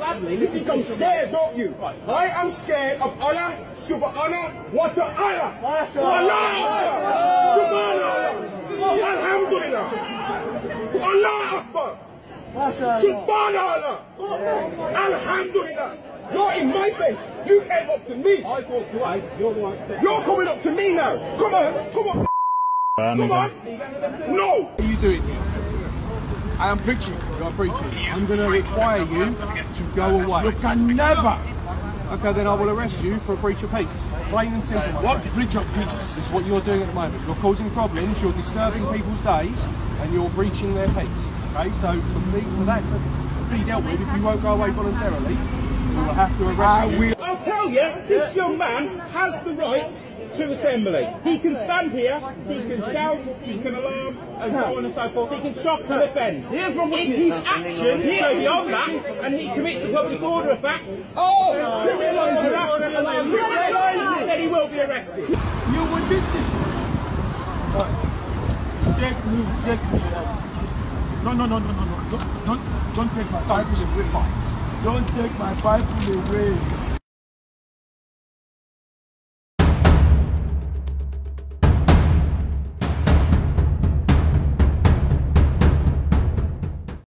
gladly. You think I'm scared, don't you? I am scared of Allah subhanahu wa ta'ala. Allah subhanahu Alhamdulillah. Allah Akbar. Subhanallah. Alhamdulillah. You're in my face. You came up to me. I walked twice. You're the one. You're coming up to me now. Come on. Come on. Um, come on. No. What are you doing here? I am preaching. You're preaching. I'm going to require you to go away. You can never. Okay, then I will arrest you for a breach of peace. Plain and simple. What friend. breach of peace? is what you're doing at the moment. You're causing problems, you're disturbing people's days, and you're breaching their peace. Okay, so for, me, for that to be dealt with, if you won't go away voluntarily, we will have to arrest I you. will. I'll tell you, this young man has the right to assembly. He can stand here, he can shout, he can alarm, and so on and so forth. He can shock and offend. Here's my If witness. his actions go beyond that, and he commits a public order offence, Oh, criminalise criminalize me. Criminalize me. then he will be arrested. You will listen. Take me, take me. No, no, no, no, no, no. Don't, don't, don't take my Bible away. Don't take my Bible away.